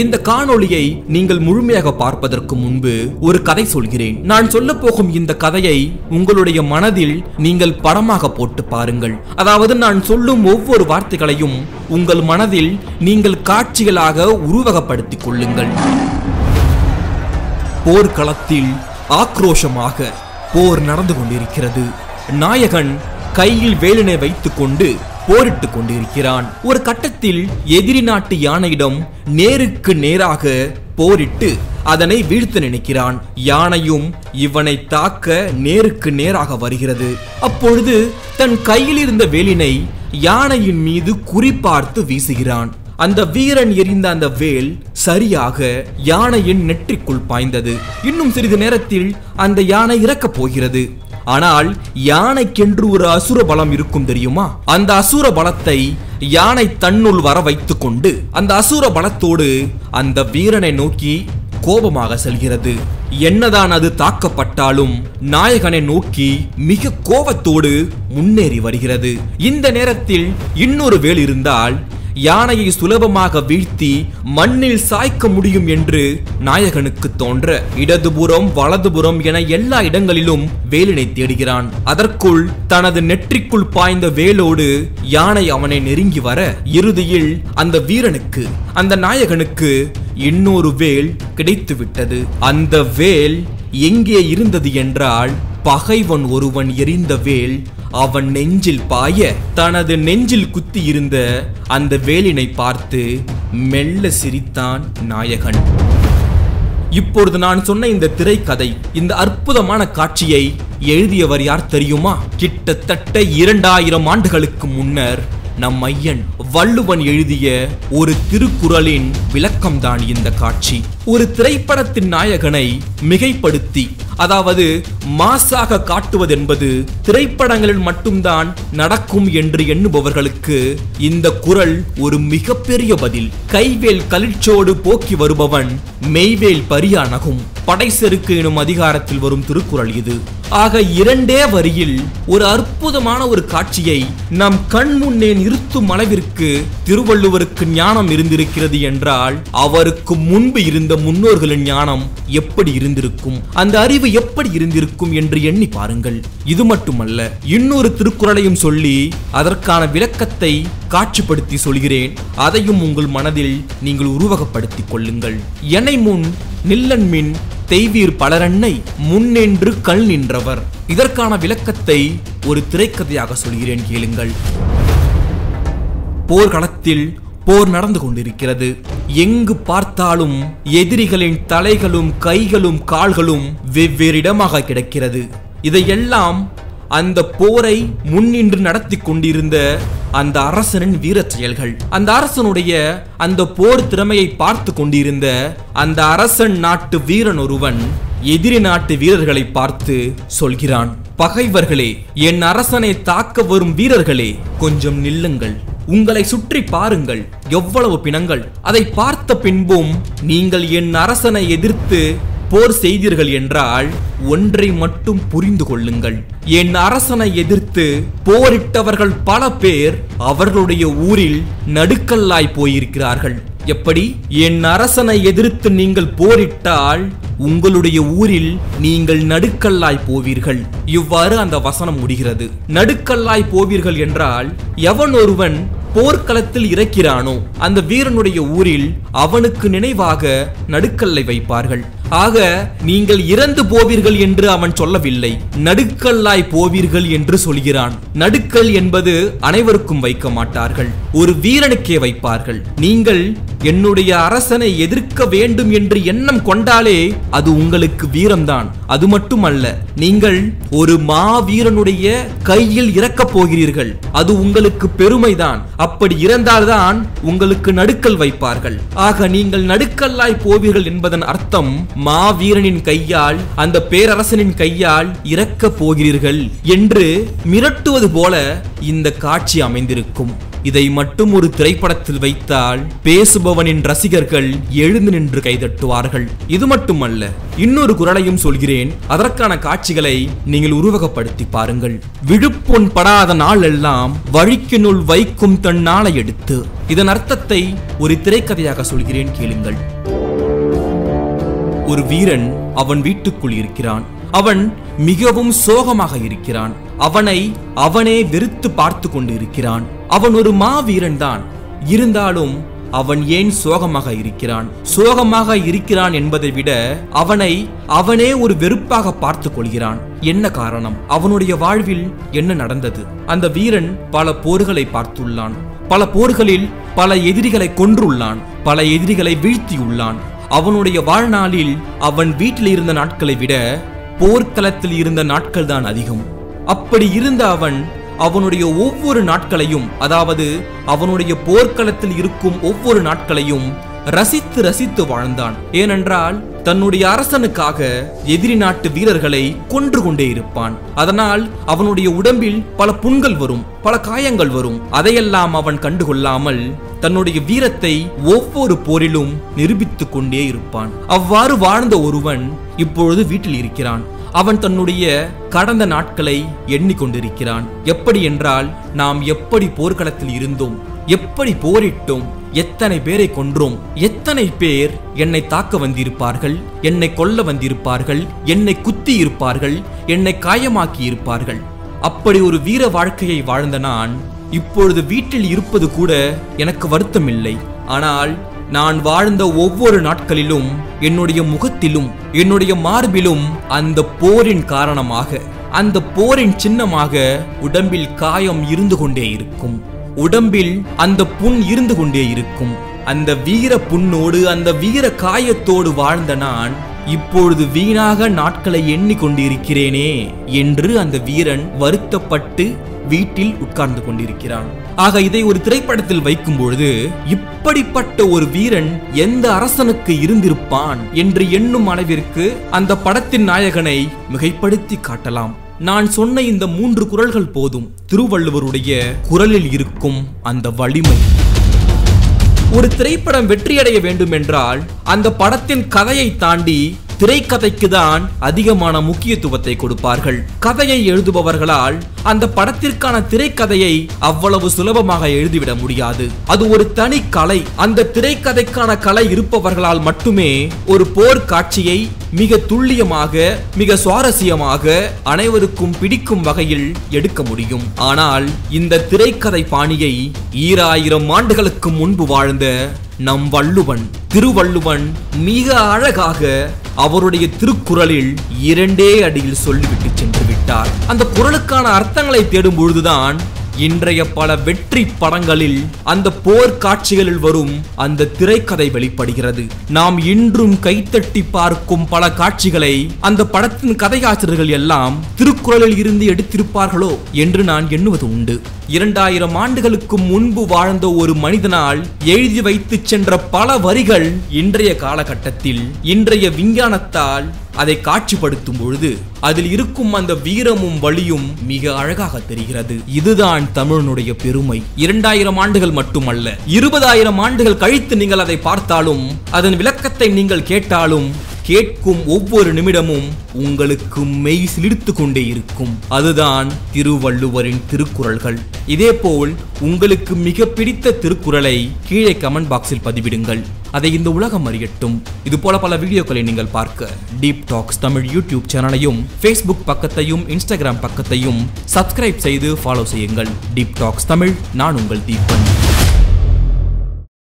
இந்த காணொளியை நீங்கள் முழுமையாக பார்ப்பதற்கு முன்பு ஒரு கதை சொல்கிறேன். நான் சொல்ல போகும் இந்த கதையை உங்களுடைய மனதில் நீங்கள் படமாக போட்டு பாருங்கள். அதாவது நான் சொல்லும் ஒவ்வொரு வார்த்தைகளையும் உங்கள் மனதில் நீங்கள் காட்சிகளாக உருவகப்படுத்திக் கொள்ளுங்கள். போர்க்களத்தில் ஆக்ரோஷமாக போர் நடந்து கொண்டிருக்கிறது. நாயகன் கையில் வேலினை வைத்துக்கொண்டு போரிட்டுக் கொண்டிருக்கிறான். ஒரு கட்டத்தில் எதிரி நாட்டு யானையிடம் நேருக்கு நேராக போரிட்டு அதனை வீழ்த்த நினைக்கிறான். யானையும் இவனை தாக்க நேருக்கு நேராக வருகிறது. அப்பொழுது தன் கையில் இருந்த வேலினை யானையின் மீது குறிப்பார்த்து வீசுகிறான். அந்த வீரன் எறிந்த அந்த வேல் சரியாக யானையின் நெற்றிக்குள் பாய்ந்தது. இன்னும் சிறிது நேரத்தில் அந்த யானை இறக்கப் போகிறது. ஆனால் யானைக்கென்று ஒரு அசுர பலம் இருக்கும் தெரியுமா? அந்த அசுர பலத்தை யானை தன்னுள் வர வைத்துக் கொண்டு அந்த அசுர பலத்தோடு அந்த வீரனை நோக்கி கோபமாக செல்கிறது. என்னதான் அது தாக்கப்பட்டாலும் நாயகனை நோக்கி மிக கோபத்தோடு முன்னேறி வருகிறது. இந்த நேரத்தில் இன்னொரு வேல் இருந்தால் யானையை சுலபமாக வீழ்த்தி மண்ணில் சாய்க்க முடியும் என்று நாயகனுக்கு தோன்ற. இடதுபுறம் வலதுபுறம் என எல்லா இடங்களிலும் வேலினை தேடுகிறான். அதற்குள் தனது நெற்றிக்குள் பாய்ந்த வேலோடு யானை அவனை நெருங்கி வர இறுதியில் அந்த வீரனுக்கு அந்த நாயகனுக்கு இன்னொரு வேல் கிடைத்துவிட்டது. அந்த வேல் எங்கே இருந்தது என்றால் பகைவன் ஒருவன் எரிந்த வேல் அவன் நெஞ்சில் பாய தனது நெஞ்சில் குத்தி இருந்த அந்த வேலினை பார்த்து மெல்ல சிரித்தான் நாயகன். இப்பொழுது நான் சொன்ன இந்த திரைக்கதை இந்த அற்புதமான காட்சியை எழுதியவர் யார் தெரியுமா? கிட்டத்தட்ட இரண்டாயிரம் ஆண்டுகளுக்கு முன்னர் நம் ஐயன் வள்ளுவன் எழுதிய ஒரு திருக்குறளின் விளக்கம்தான் இந்த காட்சி. ஒரு திரைப்படத்தின் நாயகனை மிகைப்படுத்தி அதாவது மாசாக காட்டுவதென்பது திரைப்படங்களில் மட்டும்தான் நடக்கும் என்று எண்ணுபவர்களுக்கு இந்த குரல் ஒரு மிகப்பெரிய பதில். கைவேல் களிச்சோடு போக்கி வருபவன் மெய்வேல் பரியானகும். படைசெருக்கு எனும் அதிகாரத்தில் வரும் திருக்குறள் இது. ஆக இரண்டே வரியில் ஒரு அற்புதமான ஒரு காட்சியை நம் கண் முன்னே நிறுத்தும் அளவிற்கு திருவள்ளுவருக்கு ஞானம் இருந்திருக்கிறது என்றால் அவருக்கு முன்பு இருந்த முன்னோர்களின் ஞானம் எப்படி இருந்திருக்கும்? அந்த அறிவு எப்படி இருந்திருக்கும் என்று எண்ணி பாருங்கள். இது மட்டுமல்ல இன்னொரு திருக்குறளையும் சொல்லி அதற்கான விளக்கத்தை காட்சிப்படுத்தி சொல்கிறேன். அதையும் உங்கள் மனதில் நீங்கள் உருவகப்படுத்திக் கொள்ளுங்கள். எனை முன் நில்லன் மின் தெய்வீர் பலரன்னை முன்னின்று கல் நின்றவர். இதற்கான விளக்கத்தை ஒரு திரைக்கதையாக சொல்கிறேன் கேளுங்கள். போர்க்களத்தில் போர் நடந்து கொண்டிருக்கிறது. எங்கு பார்த்தாலும் எதிரிகளின் தலைகளும் கைகளும் கால்களும் வெவ்வேறு இடமாக கிடக்கிறது. இதையெல்லாம் அந்த போரை முன்னின்று நடத்தி கொண்டிருந்த அந்த அரசனின் வீரச் செயல்கள். அந்த அரசனுடைய அந்த போர் திறமையை பார்த்து கொண்டிருந்த அந்த அரசன் நாட்டு வீரன் ஒருவன் எதிரி நாட்டு வீரர்களை பார்த்து சொல்கிறான் பகைவர்களே என் அரசனை தாக்க வரும் வீரர்களே கொஞ்சம் நில்லுங்கள். உங்களை சுற்றி பாருங்கள் எவ்வளவு பிணங்கள். அதை பார்த்த பின்பும் நீங்கள் என் அரசனை எதிர்த்து போர் செய்தீர்கள் என்றால் ஒன்றை மட்டும் புரிந்து கொள்ளுங்கள். என் அரசனை எதிர்த்து போரிட்டவர்கள் பல பேர் அவர்களுடைய ஊரில் நடுக்கல்லாய் போயிருக்கிறார்கள். எப்படி? என் அரசனை எதிர்த்து நீங்கள் போரிட்டால் உங்களுடைய ஊரில் நீங்கள் நடுக்கல்லாய் போவீர்கள். இவ்வாறு அந்த வசனம் முடிகிறது. நடுக்கல்லாய் போவீர்கள் என்றால் எவன் ஒருவன் போர்க்களத்தில் இறக்கிறானோ அந்த வீரனுடைய ஊரில் அவனுக்கு நினைவாக நடுக்கல்லை வைப்பார்கள். ஆக நீங்கள் இறந்து போவீர்கள் என்று அவன் சொல்லவில்லை. நடுக்கல்லாய் போவீர்கள் என்று சொல்கிறான். நடுக்கல் என்பது அனைவருக்கும் வைக்க மாட்டார்கள் ஒரு வீரனுக்கே வைப்பார்கள். நீங்கள் என்னுடைய அரசனை எதிர்க்க வேண்டும் என்று எண்ணம் கொண்டாலே அது உங்களுக்கு வீரம்தான். அது மட்டுமல்ல நீங்கள் ஒரு மாவீரனுடைய கையில் இறக்கப் போகிறீர்கள். அது உங்களுக்கு பெருமைதான். அப்படி இறந்தால்தான் உங்களுக்கு நடுக்கல் வைப்பார்கள். ஆக நீங்கள் நடுக்கல்லாய் போவீர்கள் என்பதன் அர்த்தம் மாவீரனின் கையால் அந்த பேரரசனின் கையால் இறக்கப் போகிறீர்கள் என்று மிரட்டுவது போல இந்த காட்சி அமைந்திருக்கும். இதை மட்டும் ஒரு திரைப்படத்தில் வைத்தால் பேசுபவனின் ரசிகர்கள் எழுந்து நின்று கைதட்டுவார்கள். இது மட்டுமல்ல இன்னொரு குரலையும் சொல்கிறேன். அதற்கான காட்சிகளை நீங்கள் உருவகப்படுத்தி பாருங்கள். விழுப்புண் படாத நாள் எல்லாம் வழிக்கினுள் வைக்கும் தன் நாளை எடுத்து இதன் அர்த்தத்தை ஒரு திரைக்கதையாக சொல்கிறேன் கேளுங்கள். ஒரு வீரன் அவன் வீட்டுக்குள் இருக்கிறான். அவன் மிகவும் சோகமாக இருக்கிறான். அவனை அவனே வெறுத்து பார்த்து கொண்டு இருக்கிறான் அவன் ஒரு மாவீரன் தான் இருந்தாலும் அவன் ஏன் சோகமாக இருக்கிறான்? சோகமாக இருக்கிறான் என்பதை விட அவனை அவனே ஒரு வெறுப்பாக பார்த்து கொள்கிறான். என்ன காரணம்? அவனுடைய வாழ்வில் என்ன நடந்தது? அந்த வீரன் பல போர்களை பார்த்துள்ளான். பல போர்களில் பல எதிரிகளை கொன்றுள்ளான். பல எதிரிகளை வீழ்த்தியுள்ளான். அவனுடைய வாழ்நாளில் அவன் வீட்டில் இருந்த நாட்களை விட போர்க்களத்தில் இருந்த நாட்கள் தான் அதிகம். அப்படி இருந்த அவன் அவனுடைய ஒவ்வொரு நாட்களையும் அதாவது அவனுடைய போர்க்களத்தில் இருக்கும் ஒவ்வொரு நாட்களையும் ரசித்து ரசித்து வாழ்ந்தான். ஏனென்றால் தன்னுடைய அரசனுக்காக எதிரி நாட்டு வீரர்களை கொன்று கொண்டே இருப்பான். அதனால் அவனுடைய உடம்பில் பல புண்கள் வரும் பல காயங்கள் வரும். அதையெல்லாம் அவன் கண்டுகொள்ளாமல் தன்னுடைய வீரத்தை ஒவ்வொரு போரிலும் நிரூபித்துக் கொண்டே இருப்பான். அவ்வாறு வாழ்ந்த ஒருவன் இப்பொழுது வீட்டில் இருக்கிறான். அவன் தன்னுடைய கடந்த நாட்களை எண்ணிக்கொண்டிருக்கிறான் எப்படி என்றால் நாம் எப்படி போர்க்களத்தில் இருந்தோம் எப்படி போரிட்டோம் எத்தனை பேரை கொன்றோம் எத்தனை பேர் என்னை தாக்க வந்திருப்பார்கள் என்னை கொல்ல வந்திருப்பார்கள் என்னை குத்தி இருப்பார்கள் என்னை காயமாக்கி இருப்பார்கள். அப்படி ஒரு வீர வாழ்க்கையை வாழ்ந்த நான் இப்பொழுது வீட்டில் இருப்பது கூட எனக்கு வருத்தமில்லை. ஆனால் நான் வாழ்ந்த ஒவ்வொரு நாட்களிலும் என்னுடைய முகத்திலும் என்னுடைய மார்பிலும் அந்த போரின் காரணமாக அந்த போரின் சின்னமாக உடம்பில் காயம் இருந்து கொண்டே இருக்கும். உடம்பில் அந்த புண் இருந்து கொண்டே இருக்கும். அந்த வீர புண்ணோடு அந்த வீர காயத்தோடு வாழ்ந்த நான் இப்பொழுது வீணாக நாட்களை எண்ணிக்கொண்டிருக்கிறேனே என்று அந்த வீரன் வருத்தப்பட்டு வீட்டில் உட்கார்ந்து கொண்டிருக்கிறான். ஆக இதை ஒரு திரைப்படத்தில் வைக்கும் பொழுது இப்படிப்பட்ட ஒரு வீரன் எந்த அரசனுக்கு இருந்திருப்பான் என்று எண்ணும் அளவிற்கு அந்த படத்தின் நாயகனை மிகைப்படுத்தி காட்டலாம். நான் சொன்ன இந்த மூன்று குரல்கள் போதும். திருவள்ளுவருடைய குரலில் இருக்கும் அந்த வலிமை. ஒரு திரைப்படம் வெற்றியடைய வேண்டும் என்றால் அந்த படத்தின் கதையை தாண்டி திரைக்கதைக்கு தான் அதிகமான முக்கியத்துவத்தை கொடுப்பார்கள். கதையை எழுதுபவர்களால் அந்த படத்திற்கான திரைக்கதையை அவ்வளவு சுலபமாக எழுதிவிட முடியாது. அது ஒரு தனி கலை. அந்த திரைக்கதைக்கான கலை இருப்பவர்களால் மட்டுமே ஒரு போர் காட்சியை மிக துல்லியமாக மிக சுவாரஸ்யமாக அனைவருக்கும் பிடிக்கும் வகையில் எடுக்க முடியும். ஆனால் இந்த திரைக்கதை பாணியை ஈராயிரம் ஆண்டுகளுக்கு முன்பு வாழ்ந்த நம் வள்ளுவன் திருவள்ளுவன் மிக அழகாக அவருடைய திருக்குறளில் இரண்டே அடியில் சொல்லிவிட்டு சென்று விட்டார். அந்த குறளுக்கான அர்த்தங்களை தேடும் பொழுதுதான் இன்றைய பல வெற்றி படங்களில் அந்த போர் காட்சிகளில் வரும் அந்த திரைக்கதை வெளிப்படுகிறது. நாம் இன்றும் கைத்தட்டி பார்க்கும் பல காட்சிகளை அந்த படத்தின் கதையாசிரியர்கள் எல்லாம் திருக்குறளில் இருந்து எடுத்திருப்பார்களோ என்று நான் எண்ணுவது உண்டு. இரண்டாயிரம் ஆண்டுகளுக்கு முன்பு வாழ்ந்த ஒரு மனிதனால் எழுதி வைத்து சென்ற பல வரிகள் இன்றைய காலகட்டத்தில் இன்றைய விஞ்ஞானத்தால் அதை காட்சிப்படுத்தும் பொழுது அதில் இருக்கும் அந்த வீரமும் வலியும் மிக அழகாக தெரிகிறது. இதுதான் தமிழனுடைய பெருமை. இரண்டாயிரம் ஆண்டுகள் மட்டுமல்ல. இருபதாயிரம் ஆண்டுகள் கழித்து நீங்கள் அதை பார்த்தாலும் அதன் விளக்கத்தை நீங்கள் கேட்டாலும் கேட்கும் ஒவ்வொரு நிமிடமும் உங்களுக்கு மெய் சிலிர்த்து கொண்டே இருக்கும். அதுதான் திருவள்ளுவரின் திருக்குறள்கள். இதேபோல் உங்களுக்கு மிக பிடித்த திருக்குறளை கீழே கமெண்ட் பாக்ஸில் பதிவிடுங்கள். அதை இந்த உலகம் அறியட்டும். இது போல பல வீடியோக்களை நீங்கள் பார்க்க. டீப் டாக்ஸ் தமிழ் யூடியூப் சேனலையும் ஃபேஸ்புக் பக்கத்தையும் இன்ஸ்டாகிராம் பக்கத்தையும் சப்ஸ்கிரைப் செய்து ஃபாலோ செய்யுங்கள். டீப் டாக்ஸ் தமிழ் நான் உங்கள் தீபன்.